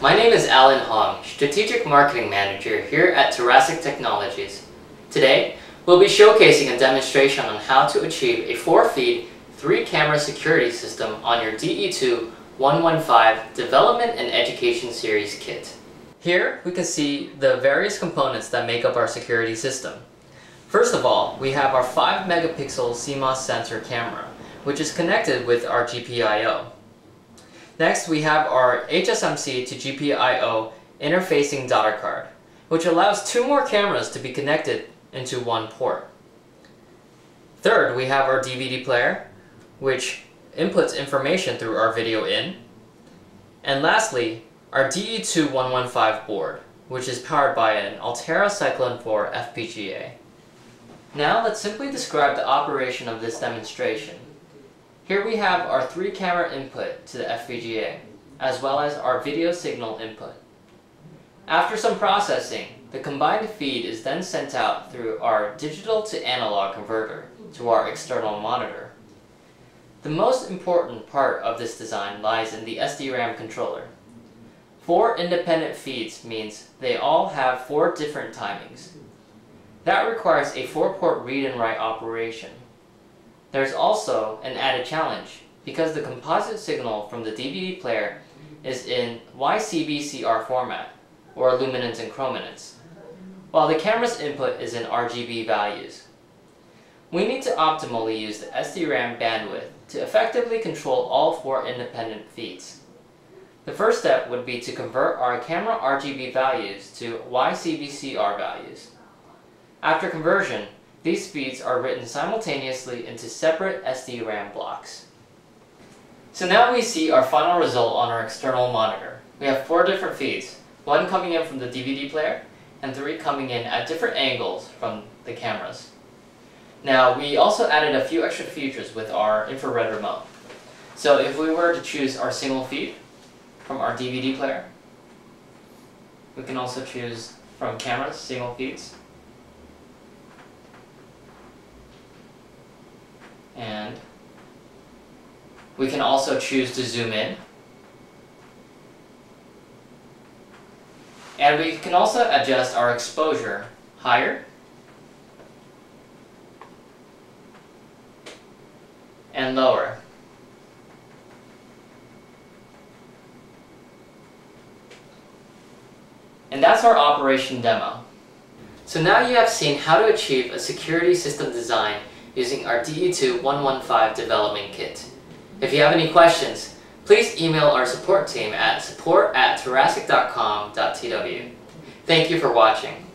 my name is Alan Hong, Strategic Marketing Manager here at Terasic Technologies. Today, we'll be showcasing a demonstration on how to achieve a 4-feed, 3-camera security system on your DE2 115 Development and Education Series kit. Here, we can see the various components that make up our security system. First of all, we have our 5 megapixel CMOS sensor camera, which is connected with our GPIO. Next, we have our HSMC to GPIO interfacing daughter card, which allows two more cameras to be connected into one port. Third, we have our DVD player, which inputs information through our video in. And lastly, our DE2115 board, which is powered by an Altera Cyclone 4 FPGA. Now let's simply describe the operation of this demonstration. Here we have our three camera input to the FPGA, as well as our video signal input. After some processing, the combined feed is then sent out through our digital to analog converter to our external monitor. The most important part of this design lies in the SDRAM controller. Four independent feeds means they all have four different timings. That requires a four-port read and write operation. There's also an added challenge, because the composite signal from the DVD player is in YCBCR format, or luminance and chrominance, while the camera's input is in RGB values. We need to optimally use the SDRAM bandwidth to effectively control all four independent feeds. The first step would be to convert our camera RGB values to YCBCR values. After conversion, these feeds are written simultaneously into separate SDRAM blocks. So now we see our final result on our external monitor. We have four different feeds, one coming in from the DVD player, and three coming in at different angles from the cameras. Now we also added a few extra features with our infrared remote. So if we were to choose our single feed from our DVD player, we can also choose from cameras, single feeds, and we can also choose to zoom in and we can also adjust our exposure higher and lower. And that's our operation demo. So now you have seen how to achieve a security system design using our DE2 115 development kit. If you have any questions, please email our support team at support at terasic.com.tw. Thank you for watching.